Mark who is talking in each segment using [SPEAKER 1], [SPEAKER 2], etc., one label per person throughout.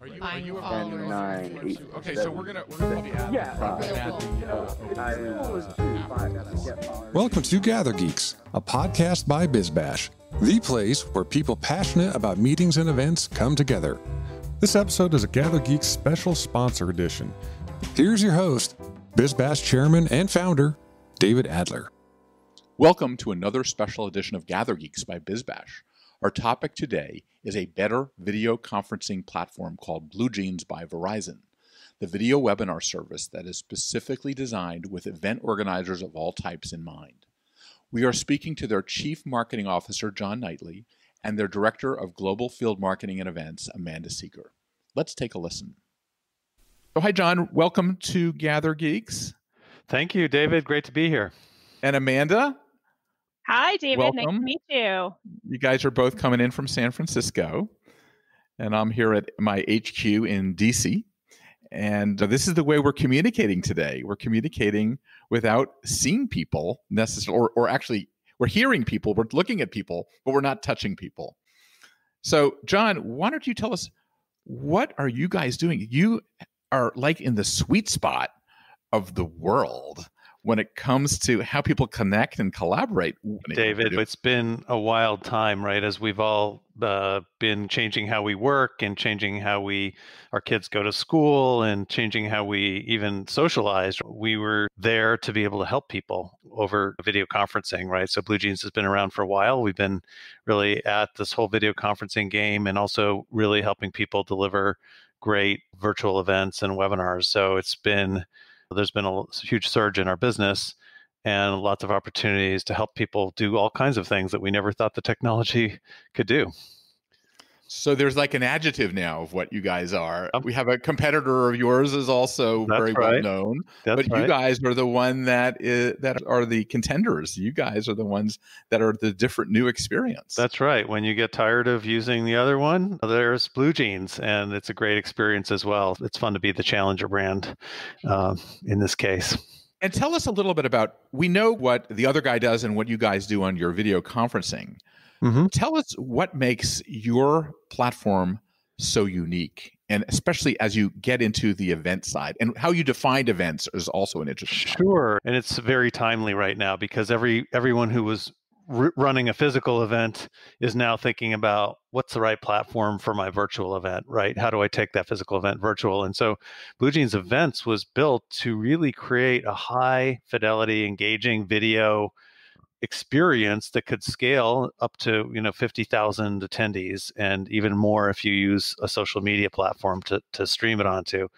[SPEAKER 1] Are you, are you a
[SPEAKER 2] Ten, nine, eight,
[SPEAKER 1] Okay, so we're gonna we're gonna probably add.
[SPEAKER 2] Yeah,
[SPEAKER 1] probably add the,
[SPEAKER 2] I was two, five, yeah, five.
[SPEAKER 3] Welcome to Gather Geeks, a podcast by BizBash, the place where people passionate about meetings and events come together. This episode is a Gather Geeks special sponsor edition. Here's your host, BizBash chairman and founder, David Adler.
[SPEAKER 4] Welcome to another special edition of Gather Geeks by BizBash. Our topic today is a better video conferencing platform called BlueJeans by Verizon, the video webinar service that is specifically designed with event organizers of all types in mind. We are speaking to their Chief Marketing Officer, John Knightly, and their Director of Global Field Marketing and Events, Amanda Segar. Let's take a listen. Oh, hi, John. Welcome to Gather Geeks.
[SPEAKER 5] Thank you, David. Great to be here.
[SPEAKER 4] And Amanda,
[SPEAKER 6] Hi, David. Nice
[SPEAKER 4] Welcome.
[SPEAKER 6] to meet you.
[SPEAKER 4] You guys are both coming in from San Francisco, and I'm here at my HQ in DC. And this is the way we're communicating today. We're communicating without seeing people necessarily, or, or actually, we're hearing people, we're looking at people, but we're not touching people. So, John, why don't you tell us what are you guys doing? You are like in the sweet spot of the world when it comes to how people connect and collaborate.
[SPEAKER 5] David, it's been a wild time, right? As we've all uh, been changing how we work and changing how we our kids go to school and changing how we even socialize. We were there to be able to help people over video conferencing, right? So BlueJeans has been around for a while. We've been really at this whole video conferencing game and also really helping people deliver great virtual events and webinars. So it's been there's been a huge surge in our business and lots of opportunities to help people do all kinds of things that we never thought the technology could do.
[SPEAKER 4] So there's like an adjective now of what you guys are.
[SPEAKER 5] Yep.
[SPEAKER 4] We have a competitor of yours is also very
[SPEAKER 5] right.
[SPEAKER 4] well known,
[SPEAKER 5] That's
[SPEAKER 4] but
[SPEAKER 5] right.
[SPEAKER 4] you guys are the one that is that are the contenders. You guys are the ones that are the different new experience.
[SPEAKER 5] That's right. When you get tired of using the other one, there's Blue Jeans, and it's a great experience as well. It's fun to be the challenger brand uh, in this case.
[SPEAKER 4] and tell us a little bit about. We know what the other guy does and what you guys do on your video conferencing.
[SPEAKER 5] Mm-hmm.
[SPEAKER 4] Tell us what makes your platform so unique, and especially as you get into the event side and how you defined events is also an interesting. topic.
[SPEAKER 5] Sure, and it's very timely right now because every everyone who was r- running a physical event is now thinking about what's the right platform for my virtual event, right? How do I take that physical event virtual? And so Blue Jeans Events was built to really create a high fidelity, engaging video experience that could scale up to you know 50,000 attendees and even more if you use a social media platform to, to stream it onto.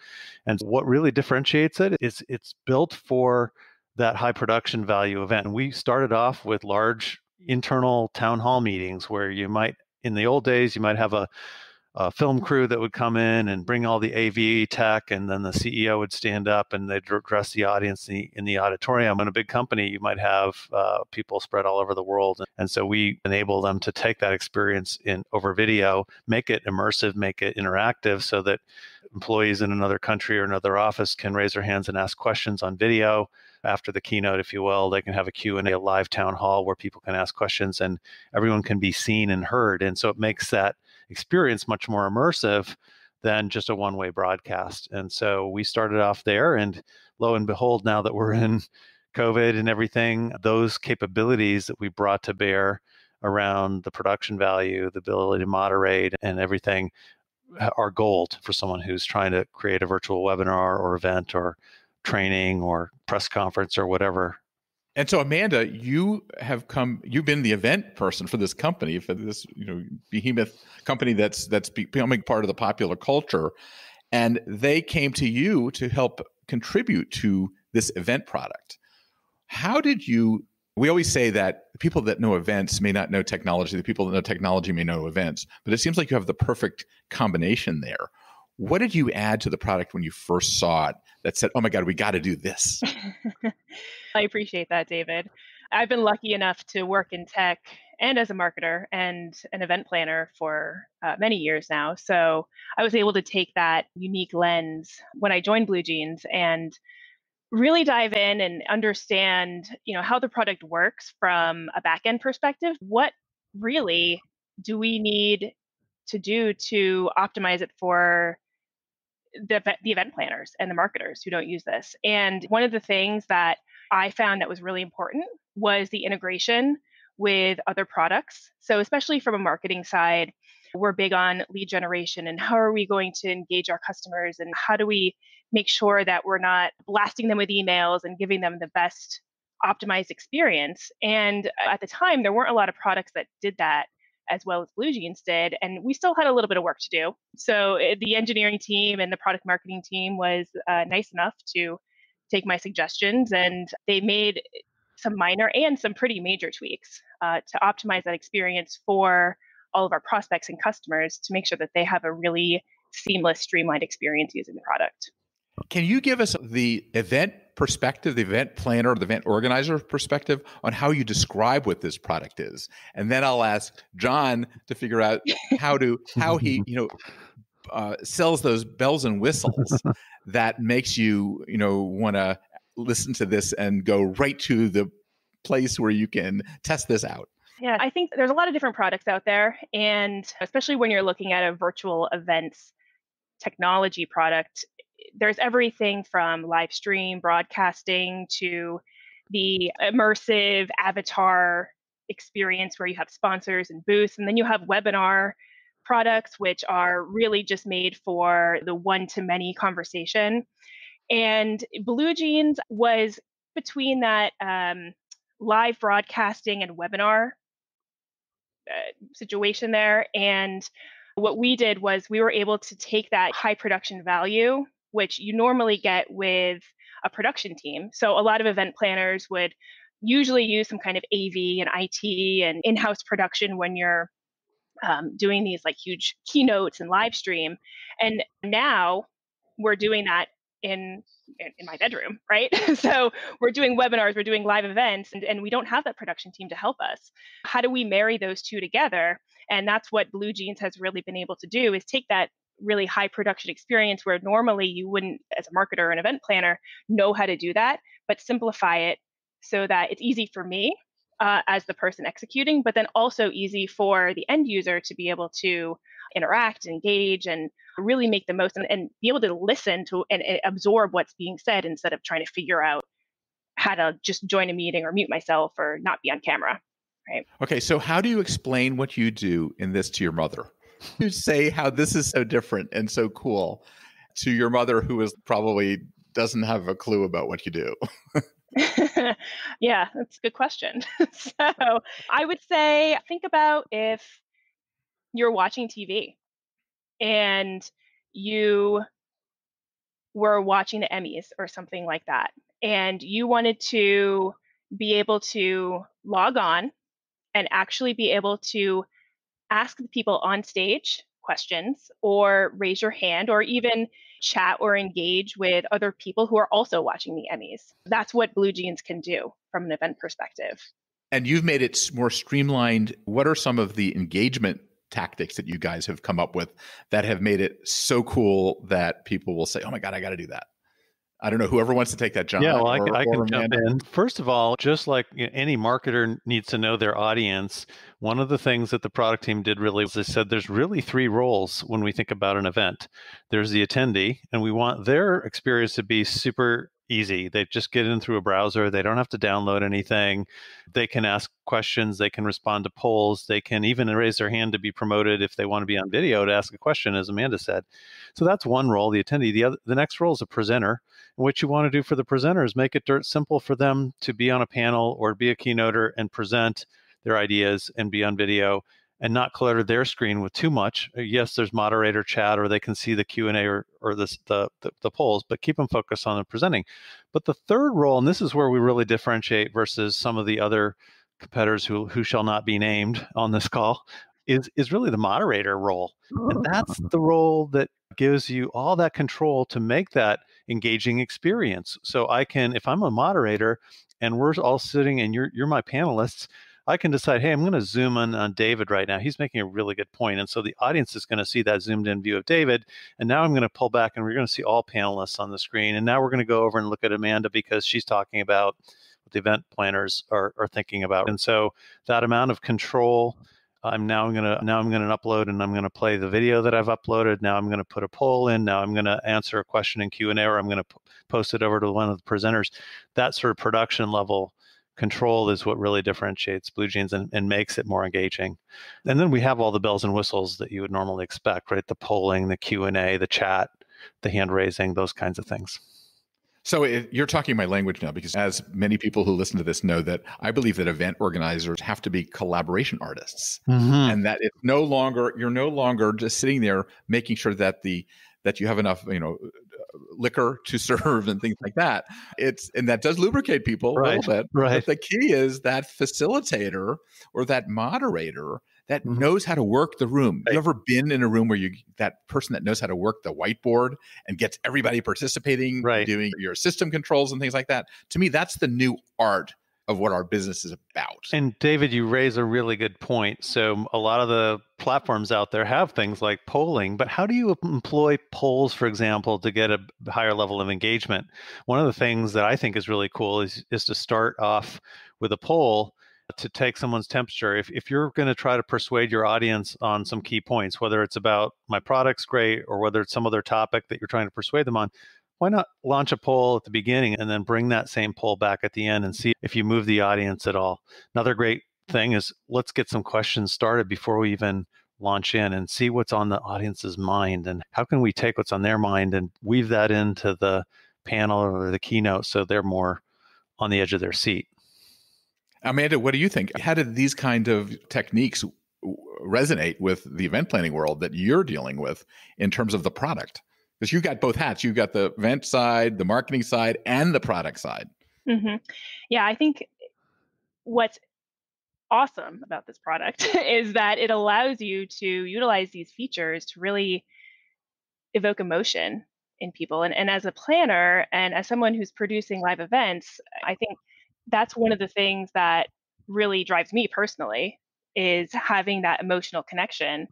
[SPEAKER 5] And what really differentiates it is it's built for that high production value event. And we started off with large internal town hall meetings where you might in the old days you might have a a film crew that would come in and bring all the AV tech, and then the CEO would stand up and they'd address the audience in the, in the auditorium. In a big company, you might have uh, people spread all over the world, and so we enable them to take that experience in over video, make it immersive, make it interactive, so that employees in another country or another office can raise their hands and ask questions on video after the keynote if you will they can have a q&a a live town hall where people can ask questions and everyone can be seen and heard and so it makes that experience much more immersive than just a one way broadcast. And so we started off there, and lo and behold, now that we're in COVID and everything, those capabilities that we brought to bear around the production value, the ability to moderate, and everything are gold for someone who's trying to create a virtual webinar or event or training or press conference or whatever
[SPEAKER 4] And so, Amanda, you have come. You've been the event person for this company, for this you know behemoth company that's that's becoming part of the popular culture, and they came to you to help contribute to this event product. How did you? We always say that people that know events may not know technology. The people that know technology may know events, but it seems like you have the perfect combination there. What did you add to the product when you first saw it that said, "Oh my God, we got to do this"?
[SPEAKER 6] I appreciate that, David. I've been lucky enough to work in tech and as a marketer and an event planner for uh, many years now. So I was able to take that unique lens when I joined Blue Jeans and really dive in and understand, you know, how the product works from a back end perspective. What really do we need to do to optimize it for the, the event planners and the marketers who don't use this. And one of the things that I found that was really important was the integration with other products. So, especially from a marketing side, we're big on lead generation and how are we going to engage our customers and how do we make sure that we're not blasting them with emails and giving them the best optimized experience. And at the time, there weren't a lot of products that did that as well as BlueJeans did. And we still had a little bit of work to do. So eh, the engineering team and the product marketing team was uh, nice enough to take my suggestions and they made some minor and some pretty major tweaks uh, to optimize that experience for all of our prospects and customers to make sure that they have a really seamless, streamlined experience using the product.
[SPEAKER 4] Can you give us the event perspective, the event planner, the event organizer perspective on how you describe what this product is? And then I'll ask John to figure out how to how he you know uh, sells those bells and whistles that makes you you know want to listen to this and go right to the place where you can test this out.
[SPEAKER 6] Yeah, I think there's a lot of different products out there. And especially when you're looking at a virtual events technology product, there's everything from live stream broadcasting to the immersive avatar experience where you have sponsors and booths. And then you have webinar products, which are really just made for the one to many conversation. And Blue Jeans was between that um, live broadcasting and webinar uh, situation there. And what we did was we were able to take that high production value, which you normally get with a production team. So a lot of event planners would usually use some kind of AV and IT and in house production when you're um, doing these like huge keynotes and live stream. And now we're doing that in in, my bedroom, right? so we're doing webinars, we're doing live events, and, and we don't have that production team to help us. How do we marry those two together? And that's what Blue Jeans has really been able to do is take that really high production experience where normally you wouldn't, as a marketer or an event planner, know how to do that, but simplify it so that it's easy for me uh, as the person executing, but then also easy for the end user to be able to interact, engage, and really make the most and, and be able to listen to and, and absorb what's being said instead of trying to figure out how to just join a meeting or mute myself or not be on camera. Right.
[SPEAKER 4] Okay. So, how do you explain what you do in this to your mother? You say how this is so different and so cool to your mother, who is probably doesn't have a clue about what you do.
[SPEAKER 6] yeah, that's a good question. so, I would say think about if you're watching TV and you were watching the Emmys or something like that, and you wanted to be able to log on and actually be able to ask the people on stage questions or raise your hand or even chat or engage with other people who are also watching the Emmys. That's what Blue Jeans can do from an event perspective.
[SPEAKER 4] And you've made it more streamlined. What are some of the engagement tactics that you guys have come up with that have made it so cool that people will say, "Oh my god, I got to do that." I don't know whoever wants to take that, John.
[SPEAKER 5] Yeah, well, or, I, I can jump in. First of all, just like any marketer needs to know their audience, one of the things that the product team did really was they said there's really three roles when we think about an event. There's the attendee, and we want their experience to be super easy. They just get in through a browser. They don't have to download anything. They can ask questions. They can respond to polls. They can even raise their hand to be promoted if they want to be on video to ask a question, as Amanda said. So that's one role, the attendee. The other, the next role is a presenter. And what you want to do for the presenter is make it dirt simple for them to be on a panel or be a keynoter and present their ideas and be on video and not clutter their screen with too much. Uh, yes, there's moderator chat, or they can see the Q and A or or the, the the polls, but keep them focused on the presenting. But the third role, and this is where we really differentiate versus some of the other competitors who who shall not be named on this call, is is really the moderator role, and that's the role that gives you all that control to make that engaging experience. So I can, if I'm a moderator and we're all sitting and you're you're my panelists I can decide, hey, I'm going to zoom in on David right now. He's making a really good point. And so the audience is going to see that zoomed in view of David. And now I'm going to pull back and we're going to see all panelists on the screen. And now we're going to go over and look at Amanda because she's talking about what the event planners are, are thinking about. And so that amount of control I'm now I'm gonna now I'm gonna upload and I'm gonna play the video that I've uploaded. Now I'm gonna put a poll in. Now I'm gonna answer a question in Q and A, or I'm gonna p- post it over to one of the presenters. That sort of production level control is what really differentiates BlueJeans and, and makes it more engaging. And then we have all the bells and whistles that you would normally expect, right? The polling, the Q and A, the chat, the hand raising, those kinds of things.
[SPEAKER 4] So it, you're talking my language now because as many people who listen to this know that I believe that event organizers have to be collaboration artists
[SPEAKER 5] Mm-hmm.
[SPEAKER 4] and that it's no longer you're no longer just sitting there making sure that the that you have enough, you know, liquor to serve and things like that. It's and that does lubricate people a
[SPEAKER 5] Right,
[SPEAKER 4] little bit.
[SPEAKER 5] right.
[SPEAKER 4] But the key is that facilitator or that moderator that
[SPEAKER 5] Mhm.
[SPEAKER 4] knows how to work the room.
[SPEAKER 5] Right.
[SPEAKER 4] You ever been in a room where you that person that knows how to work the whiteboard and gets everybody participating,
[SPEAKER 5] Right.
[SPEAKER 4] doing your system controls and things like that? To me, that's the new art of what our business is about.
[SPEAKER 5] And David, you raise a really good point. So a lot of the platforms out there have things like polling, but how do you employ polls, for example, to get a higher level of engagement? One of the things that I think is really cool is is to start off with a poll to take someone's temperature. If if you're going to try to persuade your audience on some key points, whether it's about my product's great or whether it's some other topic that you're trying to persuade them on, why not launch a poll at the beginning and then bring that same poll back at the end and see if you move the audience at all? Another great thing is let's get some questions started before we even launch in and see what's on the audience's mind and how can we take what's on their mind and weave that into the panel or the keynote so they're more on the edge of their seat.
[SPEAKER 4] Amanda, what do you think? How did these kind of techniques resonate with the event planning world that you're dealing with in terms of the product? Because you got both hats. You got the event side, the marketing side, and the product side.
[SPEAKER 6] hmm Yeah, I think what's awesome about this product is that it allows you to utilize these features to really evoke emotion in people. And, and as a planner and as someone who's producing live events, I think that's one of the things that really drives me personally is having that emotional connection.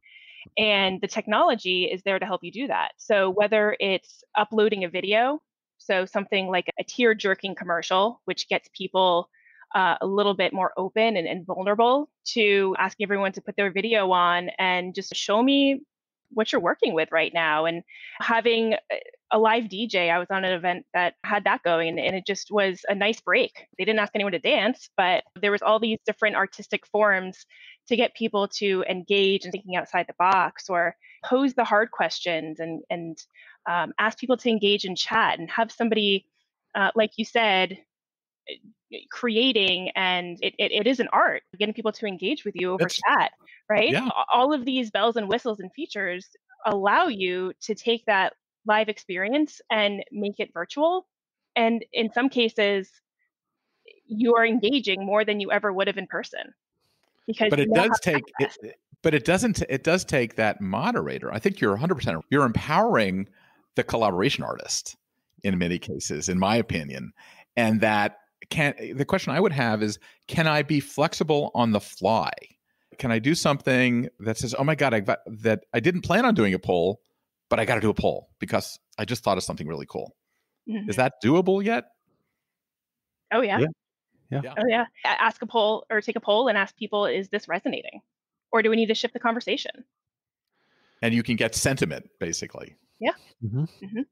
[SPEAKER 6] And the technology is there to help you do that. So whether it's uploading a video, so something like a tear jerking commercial, which gets people uh, a little bit more open and, and vulnerable to asking everyone to put their video on and just show me what you're working with right now. And having a- live DJ, I was on an event that had that going, and, and it just was a nice break. They didn't ask anyone to dance, but there was all these different artistic forms to get people to engage and thinking outside the box or pose the hard questions and and um, ask people to engage in chat and have somebody, uh, like you said, creating and it, it, it is an art getting people to engage with you over
[SPEAKER 4] That's-
[SPEAKER 6] chat right
[SPEAKER 4] Yeah.
[SPEAKER 6] All of these bells and whistles and features allow you to take that live experience and make it virtual and in some cases you are engaging more than you ever would have in person because
[SPEAKER 4] But it does take it, but it doesn't it does take that moderator. I think you're 100% you're empowering the collaboration artist in many cases in my opinion. And that can the question I would have is can I be flexible on the fly? Can I do something that says, "Oh my god, I got that I didn't plan on doing a poll, but I got to do a poll because I just thought of something really cool."
[SPEAKER 6] Mhm.
[SPEAKER 4] Is that doable yet?
[SPEAKER 6] oh yeah
[SPEAKER 5] Yeah. Yeah.
[SPEAKER 4] Yeah.
[SPEAKER 6] oh yeah ask a poll or take a poll and ask people is this resonating or do we need to shift the conversation
[SPEAKER 4] And you can get sentiment basically.
[SPEAKER 5] Mhm.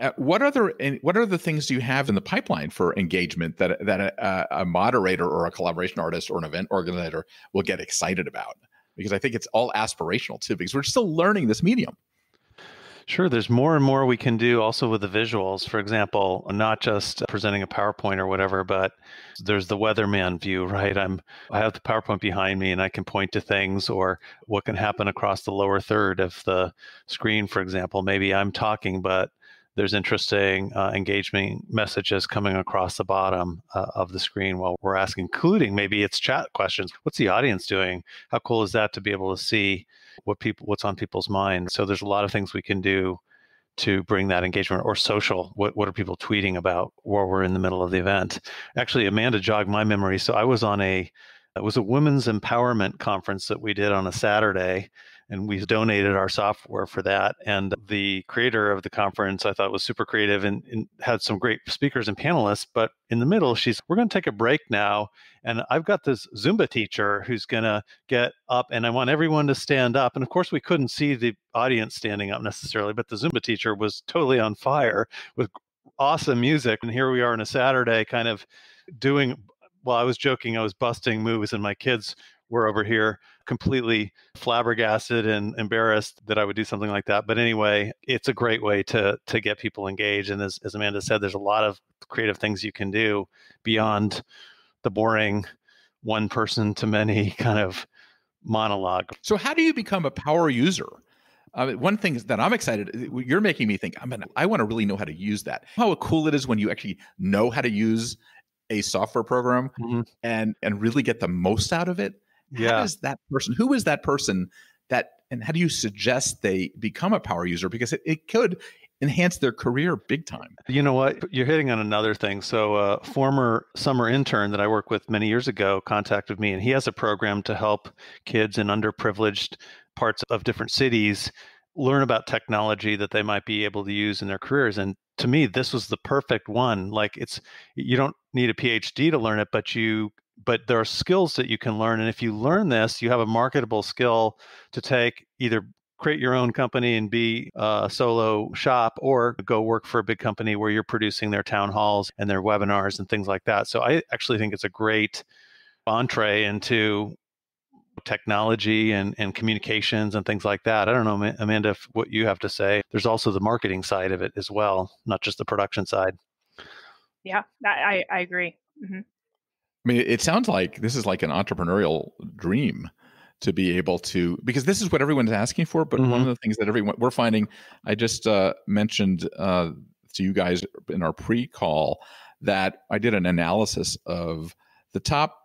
[SPEAKER 4] Uh, what other and what other things do you have in the pipeline for engagement that that a, a moderator or a collaboration artist or an event organizer will get excited about? Because I think it's all aspirational too. Because we're still learning this medium.
[SPEAKER 5] Sure, there's more and more we can do also with the visuals. For example, not just presenting a PowerPoint or whatever, but there's the weatherman view, right? I'm I have the PowerPoint behind me and I can point to things or what can happen across the lower third of the screen, for example. Maybe I'm talking, but there's interesting uh, engagement messages coming across the bottom uh, of the screen while we're asking, including maybe it's chat questions. What's the audience doing? How cool is that to be able to see what people what's on people's minds? So there's a lot of things we can do to bring that engagement or social. What what are people tweeting about while we're in the middle of the event? Actually, Amanda jogged my memory. So I was on a it was a women's empowerment conference that we did on a Saturday, and we donated our software for that. And the creator of the conference, I thought was super creative and, and had some great speakers and panelists. But in the middle, she's, we're going to take a break now. And I've got this Zumba teacher who's going to get up, and I want everyone to stand up. And of course, we couldn't see the audience standing up necessarily, but the Zumba teacher was totally on fire with awesome music. And here we are on a Saturday, kind of doing. Well, I was joking. I was busting moves, and my kids were over here completely flabbergasted and embarrassed that I would do something like that. But anyway, it's a great way to to get people engaged. And as, as Amanda said, there's a lot of creative things you can do beyond the boring one person to many kind of monologue.
[SPEAKER 4] So, how do you become a power user? Uh, one thing that I'm excited, uh, you're making me think. I mean, I want to really know how to use that. How cool it is when you actually know how to use a software program mm-hmm. and and really get the most out of it yeah. how does that person who is that person that and how do you suggest they become a power user? Because it, it could enhance their career big time.
[SPEAKER 5] You know what? You're hitting on another thing. So a uh, former summer intern that i worked with many years ago contacted me and he has a program to help kids in underprivileged parts of different cities learn about technology that they might be able to use in their careers. And to me this was the perfect one. Like it's you don't need a phd to learn it but you but there are skills that you can learn and if you learn this you have a marketable skill to take either create your own company and be a solo shop or go work for a big company where you're producing their town halls and their webinars and things like that. So i actually think it's a great entree into technology and, and communications and things like that. I don't know amanda what you have to say there's also the marketing side of it as well not just the production side.
[SPEAKER 6] Yeah i, I agree. Mm-hmm.
[SPEAKER 4] I mean, it sounds like this is like an entrepreneurial dream to be able to because this is what everyone's asking for. But mm-hmm. one of the things that everyone we're finding, I just uh, mentioned uh, to you guys in our pre-call that I did an analysis of the top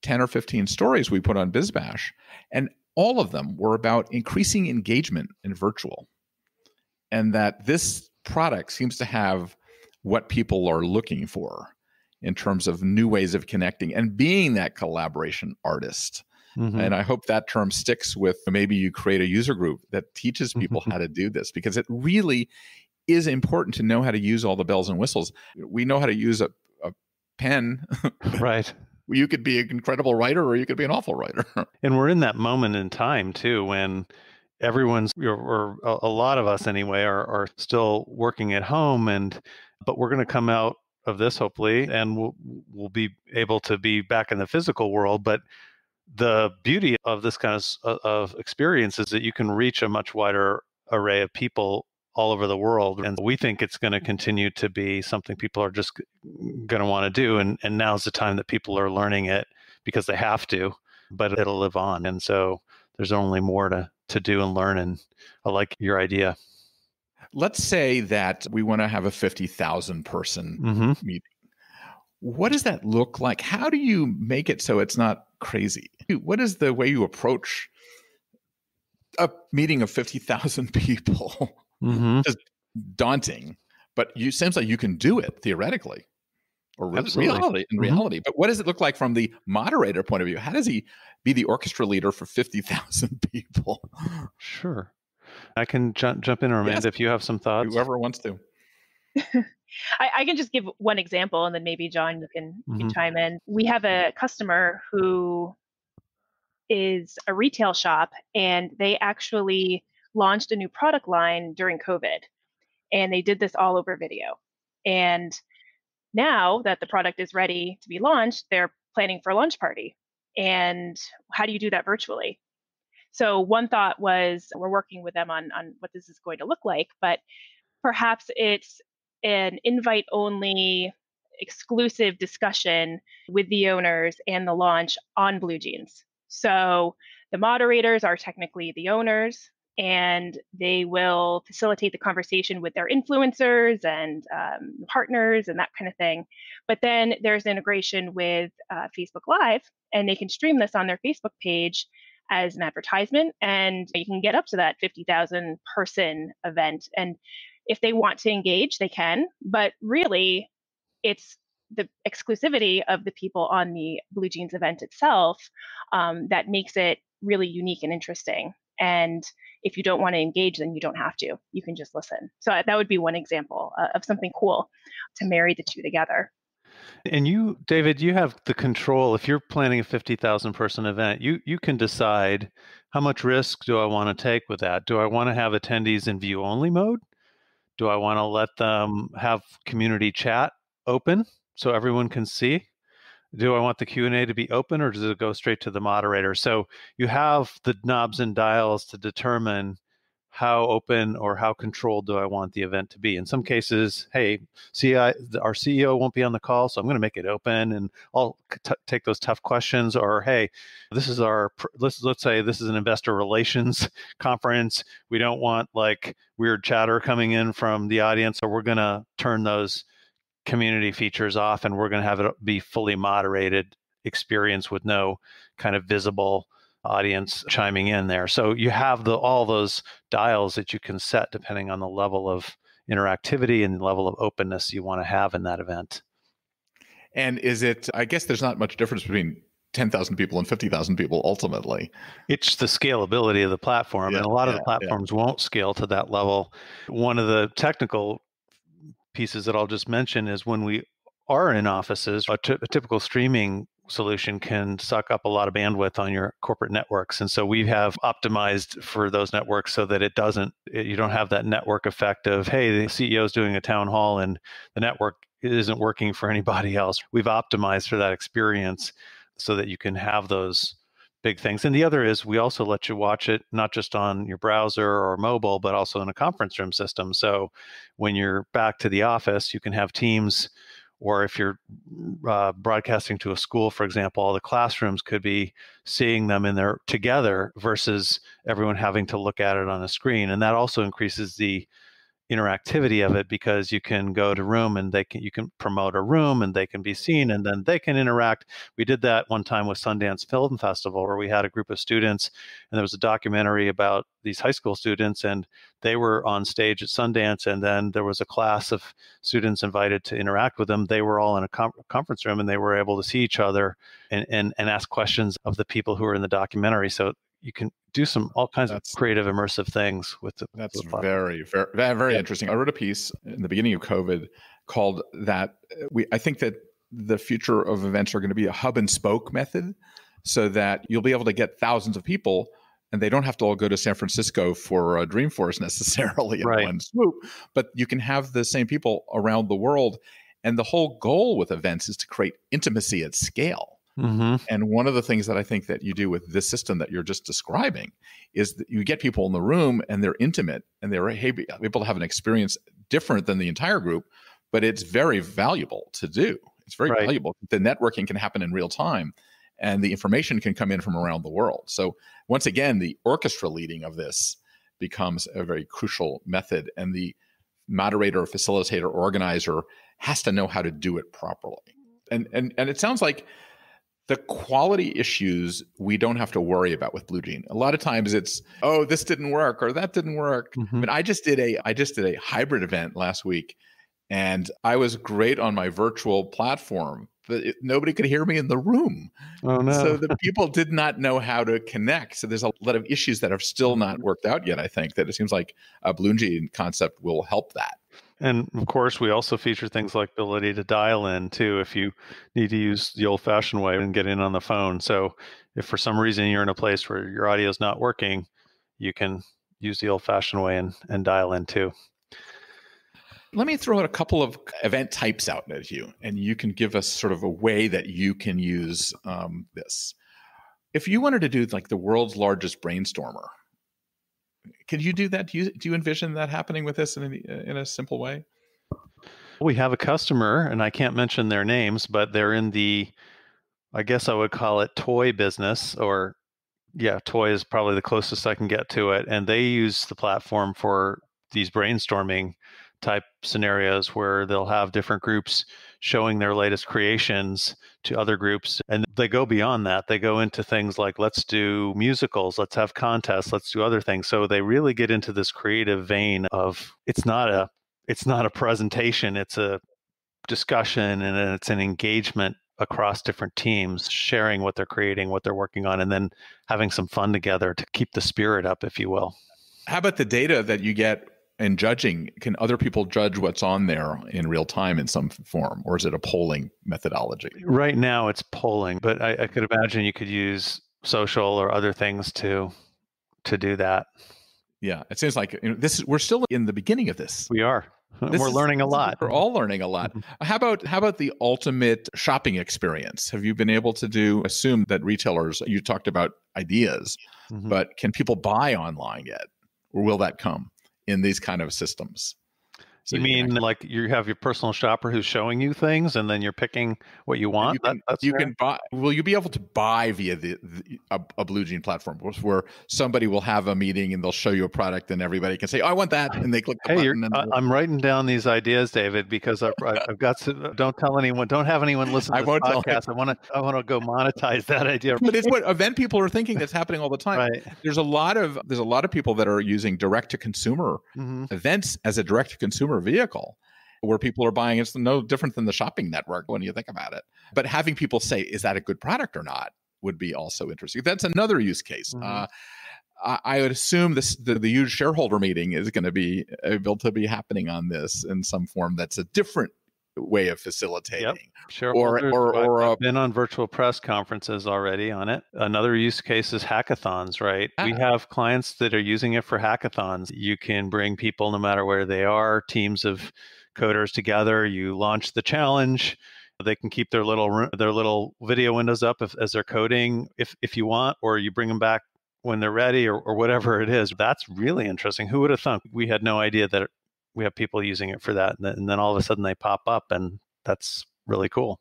[SPEAKER 4] ten or fifteen stories we put on BizBash, and all of them were about increasing engagement in virtual, and that this product seems to have what people are looking for in terms of new ways of connecting and being that collaboration artist. Mm-hmm. And I hope that term sticks with maybe you create a user group that teaches people how to do this because it really is important to know how to use all the bells and whistles. We know how to use a, a pen.
[SPEAKER 5] right.
[SPEAKER 4] You could be an incredible writer or you could be an awful writer.
[SPEAKER 5] and we're in that moment in time too when everyone's or, a lot of us anyway are, are still working at home and but we're going to come out of this hopefully and we'll, we'll be able to be back in the physical world but the beauty of this kind of, of experience is that you can reach a much wider array of people all over the world and we think it's going to continue to be something people are just going to want to do and, and now's the time that people are learning it because they have to but it'll live on and so there's only more to to do and learn and i like your idea
[SPEAKER 4] let's say that we want to have a 50,000 person mm-hmm. meeting. What does that look like? How do you make it so it's not crazy? What is the way you approach a meeting of 50,000 people? Mm-hmm. Just daunting, but you seems like you can do it theoretically or Absolutely. reality in mm-hmm. reality. But what does it look like from the moderator point of view? How does he be the orchestra leader for 50,000 people?
[SPEAKER 5] Sure. I can jump jump in, or Amanda, yes. if you have some thoughts.
[SPEAKER 4] Whoever wants to.
[SPEAKER 6] I, I, can just give one example, and then maybe John, you can, mm-hmm. can chime in. We have a customer who is a retail shop, and they actually launched a new product line during COVID, and they did this all over video. And now that the product is ready to be launched, they're planning for a launch party. And how do you do that virtually? So one thought was we're working with them on on what this is going to look like, but perhaps it's an invite only exclusive discussion with the owners and the launch on Blue Jeans. So the moderators are technically the owners and they will facilitate the conversation with their influencers and um, partners and that kind of thing. But then there's integration with uh, Facebook Live, and they can stream this on their Facebook page as an advertisement and you can get up to that 50,000 person event and if they want to engage they can but really it's the exclusivity of the people on the Blue Jeans event itself um, that makes it really unique and interesting And if you don't want to engage, then you don't have to. You can just listen. So that would be one example uh, of something cool to marry the two together.
[SPEAKER 5] And you, David, you have the control. If you're planning a 50,000 person event, you, you can decide how much risk do I want to take with that? Do I want to have attendees in view only mode? Do I want to let them have community chat open so everyone can see? do I want the Q&A to be open or does it go straight to the moderator? So you have the knobs and dials to determine how open or how controlled do I want the event to be. In some cases, hey, see, I, our CEO won't be on the call, so I'm going to make it open and I'll t- take those tough questions. Or hey, this is our let's let's say this is an investor relations conference. We don't want like weird chatter coming in from the audience, so we're going to turn those community features off and we're going to have it be fully moderated experience with no kind of visible audience chiming in there. So you have the all those dials that you can set depending on the level of interactivity and the level of openness you want to have in that event.
[SPEAKER 4] And is it I guess there's not much difference between 10,000 people and 50,000 people ultimately.
[SPEAKER 5] It's the scalability of the platform yeah, and a lot of the platforms yeah. won't scale to that level. One of the technical pieces that I'll just mention is when we are in offices, a, t- a typical streaming solution can suck up a lot of bandwidth on your corporate networks and so we have optimized for those networks so that it doesn't it, you don't have that network effect of hey the ceo is doing a town hall and the network isn't working for anybody else we've optimized for that experience so that you can have those big things. And the other is we also let you watch it not just on your browser or mobile, but also in a conference room system. So when you're back to the office, you can have teams, or if you're uh, broadcasting to a school, for example, all the classrooms could be seeing them in there together versus everyone having to look at it on a screen. And that also increases the interactivity of it because you can go to room and they can you can promote a room and they can be seen and then they can interact. We did that one time with sundance film festival where we had a group of students and there was a documentary about these high school students and they were on stage at sundance and then there was a class of students invited to interact with them. They were all in a com- conference room and they were able to see each other and, and, and ask questions of the people who were in the documentary. So you can do some all kinds that's, of creative immersive things with the
[SPEAKER 4] that's
[SPEAKER 5] the
[SPEAKER 4] very very very yeah. interesting i wrote a piece in the beginning of covid called that uh, we i think that the future of events are going to be a hub and spoke method so that you'll be able to get thousands of people and they don't have to all go to San Francisco for a Dreamforce necessarily in right. one swoop, but you can have the same people around the world. And the whole goal with events is to create intimacy at scale. Mm-hmm. And one of the things that I think that you do with this system that you're just describing is that you get people in the room and they're intimate and they're able to have an experience different than the entire group, but it's very valuable to do. It's very right. valuable. The networking can happen in real time and the information can come in from around the world. So once again, the orchestra leading of this becomes a very crucial method and the moderator, facilitator, organizer has to know how to do it properly. And and and it sounds like the quality issues we don't have to worry about with BlueJean. A lot of times it's, oh, this didn't work or that didn't work. Mm-hmm. But I just did a I just did a hybrid event last week and I was great on my virtual platform, but it, nobody could hear me in the room.
[SPEAKER 5] Oh no.
[SPEAKER 4] So the people did not know how to connect. So there's a lot of issues that are still not worked out yet, I think, that it seems like a BlueJean concept will help that.
[SPEAKER 5] And of course, we also feature things like ability to dial in too, if you need to use the old fashioned way and get in on the phone. So if for some reason you're in a place where your audio is not working, you can use the old fashioned way and, and dial in too.
[SPEAKER 4] Let me throw out a couple of event types out at you, and you can give us sort of a way that you can use um, this. If you wanted to do like the world's largest brainstormer, can you do that? Do you do you envision that happening with this in a, in a simple way?
[SPEAKER 5] We have a customer, and I can't mention their names, but they're in the, I guess I would call it toy business, or yeah, toy is probably the closest I can get to it. And they use the platform for these brainstorming type scenarios where they'll have different groups showing their latest creations to other groups and they go beyond that they go into things like let's do musicals let's have contests let's do other things so they really get into this creative vein of it's not a it's not a presentation it's a discussion and it's an engagement across different teams, sharing what they're creating, what they're working on, and then having some fun together to keep the spirit up, if you will.
[SPEAKER 4] How about the data that you get in judging? Can other people judge what's on there in real time in some form, or is it a polling methodology?
[SPEAKER 5] Right now, it's polling, but I, I could imagine you could use social or other things to to do that.
[SPEAKER 4] Yeah, it seems like you know, this is we're still in the beginning of this.
[SPEAKER 5] We are.
[SPEAKER 4] This
[SPEAKER 5] We're
[SPEAKER 4] is-
[SPEAKER 5] learning a lot.
[SPEAKER 4] We're all learning a lot. How about how about the ultimate shopping experience? Have you been able to do assume that retailers you talked about ideas,
[SPEAKER 5] Mhm.
[SPEAKER 4] but can people buy online yet? Or will that come in these kind of systems? So
[SPEAKER 5] you
[SPEAKER 4] can
[SPEAKER 5] mean like you have your personal shopper who's showing you things, and then you're picking what you want?
[SPEAKER 4] you can,
[SPEAKER 5] That-
[SPEAKER 4] you can buy will you be able to buy via the, the a, a blue jean platform where somebody will have a meeting and they'll show you a product and everybody can say oh, i want that and they click the
[SPEAKER 5] Hey,
[SPEAKER 4] button and
[SPEAKER 5] I- I'm writing down these ideas, David, because I've, I've got to. Don't tell anyone. Don't have anyone listen
[SPEAKER 4] I
[SPEAKER 5] to this
[SPEAKER 4] won't
[SPEAKER 5] podcast. I want to. I want to go monetize that idea.
[SPEAKER 4] but it's what event people are thinking that's happening all the time
[SPEAKER 5] Right.
[SPEAKER 4] there's a lot of there's a lot of people that are using direct to consumer
[SPEAKER 5] hmm
[SPEAKER 4] events as a direct to consumer vehicle where people are buying it's no different than the shopping network when you think about it. But having people say is that a good product or not? would be also interesting. That's another use case.
[SPEAKER 5] Mhm.
[SPEAKER 4] uh, I, I would assume this the, the huge shareholder meeting is going to be able to be happening on this in some form that's a different way of facilitating
[SPEAKER 5] Shareholders,
[SPEAKER 4] or-
[SPEAKER 5] I've-
[SPEAKER 4] or,
[SPEAKER 5] I've
[SPEAKER 4] uh,
[SPEAKER 5] been on virtual press conferences already on it. Another use case is hackathons, right? We
[SPEAKER 4] Ah.
[SPEAKER 5] have clients that are using it for hackathons. You can bring people no matter where they are, teams of coders together. You launch the challenge. They can keep their little their little video windows up if, as they're coding, if if you want, or you bring them back when they're ready, or, or whatever it is. That's really interesting. Who would have thunk? We had no idea that we have people using it for that, and then, and then all of a sudden they pop up, and that's really cool.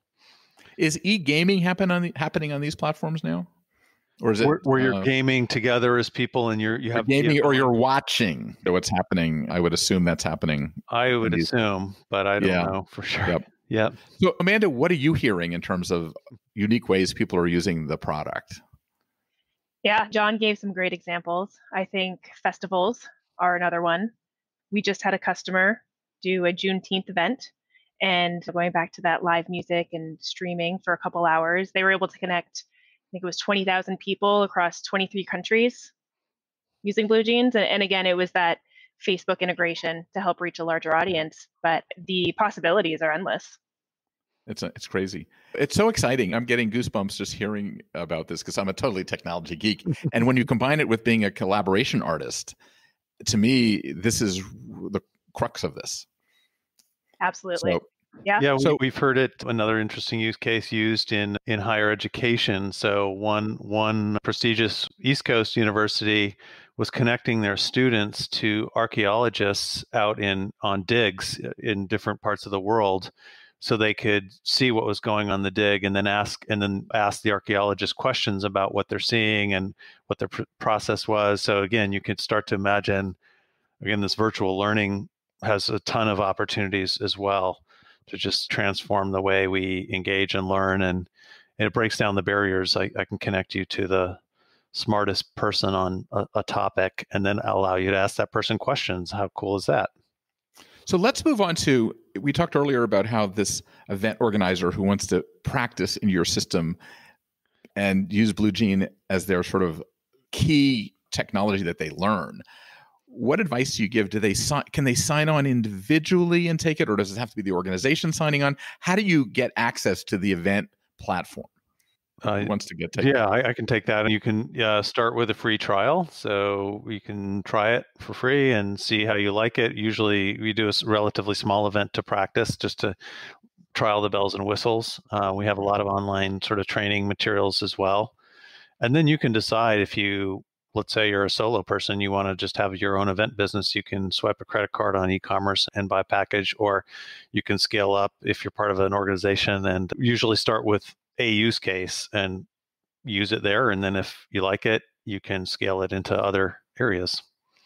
[SPEAKER 4] is e-gaming happen on the, happening on these platforms now or is it
[SPEAKER 5] where, where you're
[SPEAKER 4] uh,
[SPEAKER 5] gaming together as people and you're you have
[SPEAKER 4] gaming
[SPEAKER 5] yeah,
[SPEAKER 4] or you're watching what's happening. I would assume that's happening.
[SPEAKER 5] I would
[SPEAKER 4] these-
[SPEAKER 5] assume, but I don't
[SPEAKER 4] Yeah.
[SPEAKER 5] know for sure.
[SPEAKER 4] Yep.
[SPEAKER 5] Yep.
[SPEAKER 4] So, Amanda, what are you hearing in terms of unique ways people are using the product?
[SPEAKER 6] Yeah, John gave some great examples. I think festivals are another one. We just had a customer do a Juneteenth event, and going back to that live music and streaming for a couple hours, they were able to connect, I think it was 20,000 people across 23 countries using Blue Jeans. And, and again, it was that Facebook integration to help reach a larger audience, but the possibilities are endless.
[SPEAKER 4] It's it's crazy. It's so exciting. I'm getting goosebumps just hearing about this because I'm a totally technology geek. and when you combine it with being a collaboration artist, to me, this is the crux of this.
[SPEAKER 6] Absolutely.
[SPEAKER 4] So,
[SPEAKER 6] yeah.
[SPEAKER 5] Yeah,
[SPEAKER 4] So-
[SPEAKER 5] we've heard it. Another interesting use case used in in higher education. So one one prestigious East Coast university was connecting their students to archaeologists out in on digs in different parts of the world, so they could see what was going on the dig and then ask and then ask the archaeologists questions about what they're seeing and what their pr- process was. So again, you could start to imagine again this virtual learning has a ton of opportunities as well to just transform the way we engage and learn and, and it breaks down the barriers I, I can connect you to the smartest person on a, a topic and then allow you to ask that person questions how cool is that
[SPEAKER 4] So let's move on to. We talked earlier about how this event organizer who wants to practice in your system and use Blue Jean as their sort of key technology that they learn. What advice do you give? Do they sign? Can they sign on individually and take it, or does it have to be the organization signing on? How do you get access to the event platform?
[SPEAKER 5] Uh,
[SPEAKER 4] wants to get taken?
[SPEAKER 5] yeah I, I can take that. You can uh, start with a free trial. So you can try it for free and see how you like it. Usually we do a relatively small event to practice just to trial the bells and whistles. Uh, we have a lot of online sort of training materials as well. And then you can decide if you let's say you're a solo person you want to just have your own event business you can swipe a credit card on e-commerce and buy a package or you can scale up if you're part of an organization and usually start with a use case and use it there and then if you like it you can scale it into other areas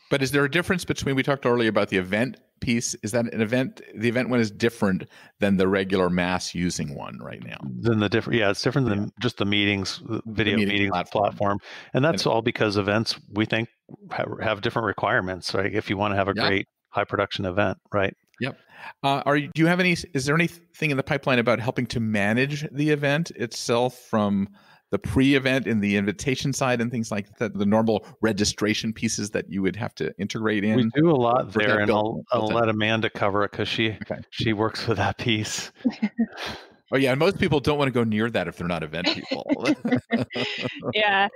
[SPEAKER 4] But is there a difference between we talked earlier about the event piece? Is that an event? The event one is different than the regular mass using one right now.
[SPEAKER 5] Than the different yeah it's different than just the meetings the video
[SPEAKER 4] meeting
[SPEAKER 5] meetings
[SPEAKER 4] platform.
[SPEAKER 5] platform. and that's all because events we think have, have different requirements right if you want to have a
[SPEAKER 4] Yeah.
[SPEAKER 5] great high production event right
[SPEAKER 4] Yep. Uh, are you, do you have any? Is there anything in the pipeline about helping to manage the event itself from the pre-event and the invitation side and things like that? The normal registration pieces that you would have to integrate in.
[SPEAKER 5] We do a lot there, and
[SPEAKER 4] built-
[SPEAKER 5] I'll, I'll let Amanda cover it because she
[SPEAKER 4] Okay.
[SPEAKER 5] she works with that piece.
[SPEAKER 4] Oh yeah, and most people don't want to go near that if they're not event people.
[SPEAKER 6] yeah,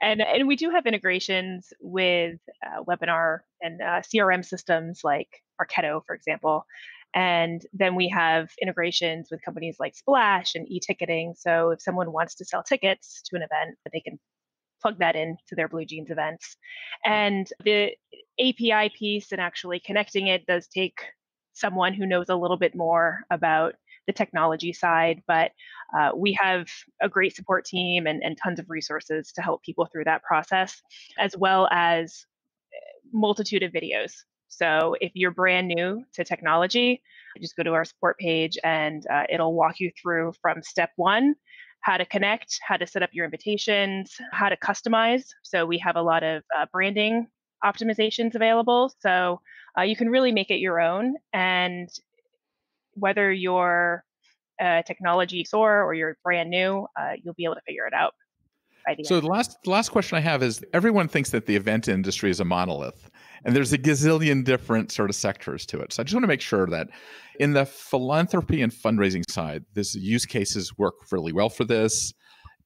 [SPEAKER 6] and and we do have integrations with uh, webinar and uh, CRM systems like Marketo, for example, and then we have integrations with companies like Splash and e-ticketing. So if someone wants to sell tickets to an event, they can plug that in to their Blue Jeans events, and the API piece and actually connecting it does take someone who knows a little bit more about the technology side, but uh, we have a great support team and, and tons of resources to help people through that process, as well as multitude of videos. So if you're brand new to technology, just go to our support page and uh, it'll walk you through from step one how to connect, how to set up your invitations, how to customize. So we have a lot of uh, branding optimizations available. So uh, you can really make it your own. And whether you're a technology soar or you're brand new, uh, you'll be able to figure it out. the
[SPEAKER 4] So
[SPEAKER 6] end.
[SPEAKER 4] the last the last question I have is everyone thinks that the event industry is a monolith and there's a gazillion different sort of sectors to it. So I just want to make sure that in the philanthropy and fundraising side, this use cases work really well for this.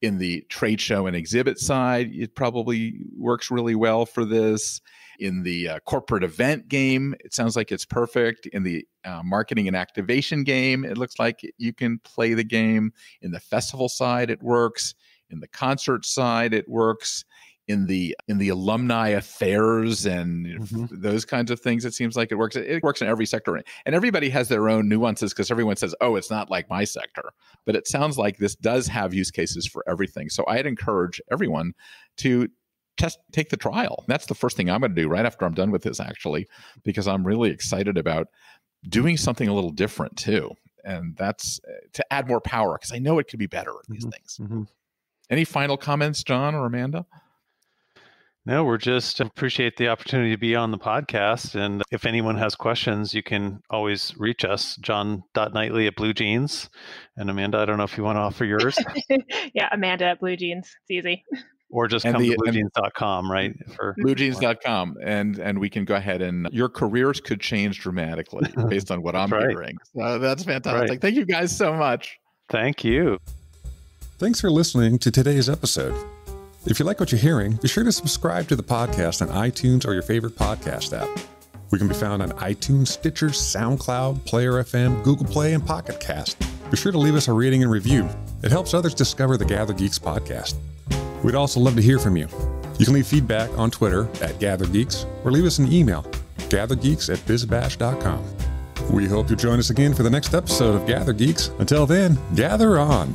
[SPEAKER 4] In the trade show and exhibit side, it probably works really well for this. In the uh, corporate event game, it sounds like it's perfect. In the uh, marketing and activation game, it looks like you can play the game. In the festival side, it works in the concert side it works in the in the alumni affairs and
[SPEAKER 5] Mhm.
[SPEAKER 4] those kinds of things it seems like it works it works in every sector and everybody has their own nuances because everyone says oh it's not like my sector but it sounds like this does have use cases for everything so i'd encourage everyone to test take the trial that's the first thing i'm going to do right after i'm done with this actually because i'm really excited about doing something a little different too and that's uh, to add more power because i know it could be better at these
[SPEAKER 5] Mhm.
[SPEAKER 4] things
[SPEAKER 5] Mhm.
[SPEAKER 4] any final comments, John or Amanda?
[SPEAKER 5] No, we're just appreciate the opportunity to be on the podcast. And if anyone has questions, you can always reach us, john.knightly at Blue Jeans. And Amanda, I don't know if you want to offer yours
[SPEAKER 6] yeah, Amanda at Blue Jeans. It's easy.
[SPEAKER 5] or just
[SPEAKER 4] And
[SPEAKER 5] come
[SPEAKER 4] the-
[SPEAKER 5] to
[SPEAKER 4] and-
[SPEAKER 5] bluejeans.com, right? For
[SPEAKER 4] Bluejeans.com. And and we can go ahead and your careers could change dramatically based on what I'm
[SPEAKER 5] right.
[SPEAKER 4] hearing. So that's fantastic.
[SPEAKER 5] Right.
[SPEAKER 4] Thank you guys so much.
[SPEAKER 5] thank you.
[SPEAKER 3] Thanks for listening to today's episode. If you like what you're hearing, be sure to subscribe to the podcast on iTunes or your favorite podcast app. We can be found on iTunes, Stitcher, SoundCloud, Player FM, Google Play, and Pocket Cast. Be sure to leave us a rating and review. It helps others discover the Gather Geeks podcast. We'd also love to hear from you. You can leave feedback on Twitter at GatherGeeks or leave us an email, gathergeeks at bizbash.com. We hope you'll join us again for the next episode of Gather Geeks. Until then, gather on.